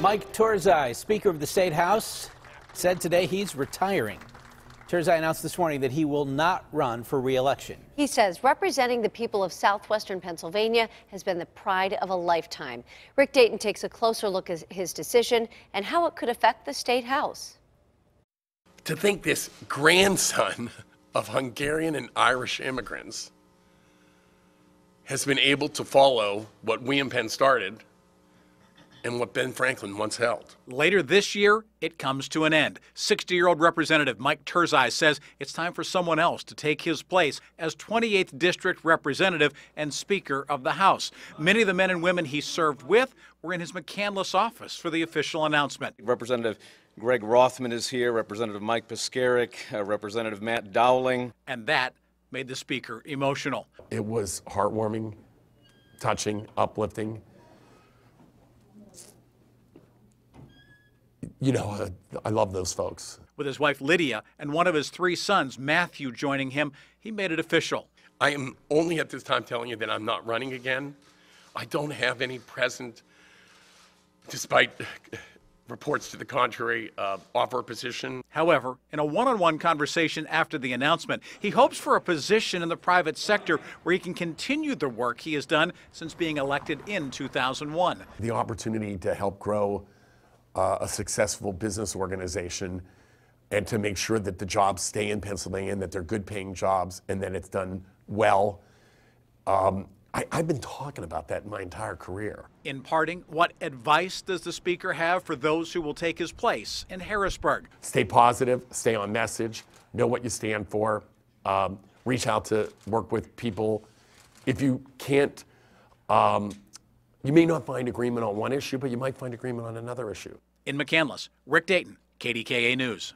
Mike Turzai, Speaker of the State House, said today he's retiring. Turzai announced this morning that he will not run for re-election. He says representing the people of southwestern Pennsylvania has been the pride of a lifetime. Rick Dayton takes a closer look at his decision and how it could affect the state house. To think this grandson of Hungarian and Irish immigrants has been able to follow what William Penn started and what Ben Franklin once held. Later this year, it comes to an end. 60 year old Representative Mike Turzai says it's time for someone else to take his place as 28th District Representative and Speaker of the House. Many of the men and women he served with were in his McCandless office for the official announcement. Representative Greg Rothman is here, Representative Mike Puskaric, uh, Representative Matt Dowling. And that made the Speaker emotional. It was heartwarming, touching, uplifting. You know, uh, I love those folks. With his wife Lydia and one of his three sons, Matthew, joining him, he made it official. I am only at this time telling you that I'm not running again. I don't have any present, despite reports to the contrary, uh, offer a position. However, in a one on one conversation after the announcement, he hopes for a position in the private sector where he can continue the work he has done since being elected in 2001. The opportunity to help grow uh, a successful business organization and to make sure that the jobs stay in Pennsylvania and that they're good paying jobs and that it's done well. Um, I, have been talking about that my entire career. In parting, what advice does the speaker have for those who will take his place in Harrisburg? Stay positive, stay on message, know what you stand for, um, reach out to work with people. If you can't um, you may not find agreement on one issue, but you might find agreement on another issue. In McCandless, Rick Dayton, KDKA News.